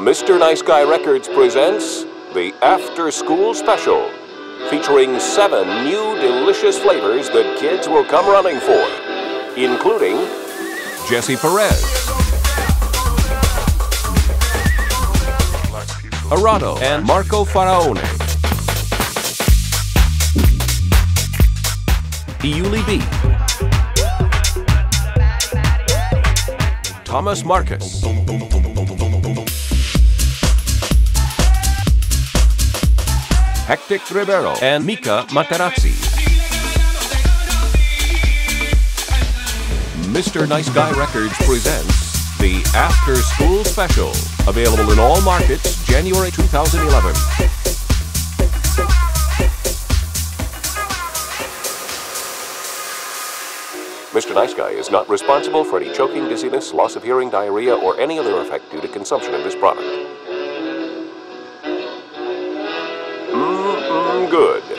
Mr. Nice Guy Records presents the After School Special, featuring seven new delicious flavors that kids will come running for, including Jesse Perez, Arado, and Marco Faraone. Iuly B. Thomas Markus. Hectik Rivero and Mika Materazzi. Mr. Nice Guy Records presents the After School Special, available in all markets January 2011. Mr. Nice Guy is not responsible for any choking, dizziness, loss of hearing, diarrhea, or any other effect due to consumption of this product. Good.